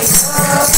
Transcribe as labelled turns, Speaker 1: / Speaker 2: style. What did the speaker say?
Speaker 1: Yes.